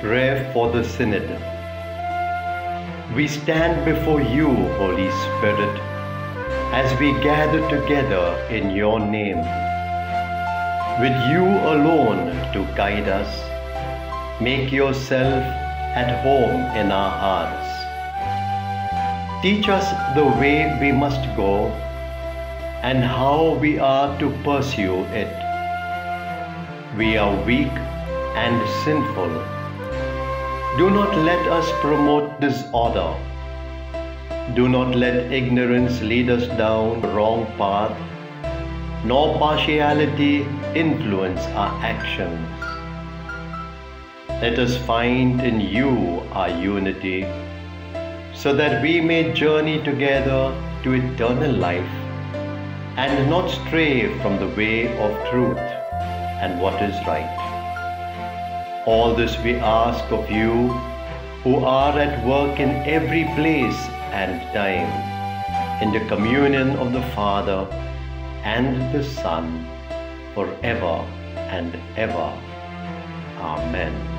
Prayer for the Synod. We stand before you, Holy Spirit, as we gather together in your name. With you alone to guide us, make yourself at home in our hearts. Teach us the way we must go and how we are to pursue it. We are weak and sinful. Do not let us promote disorder. Do not let ignorance lead us down the wrong path, nor partiality influence our actions. Let us find in you our unity, so that we may journey together to eternal life and not stray from the way of truth and what is right. All this we ask of you, who are at work in every place and time, in the communion of the Father and the Son, forever and ever. Amen.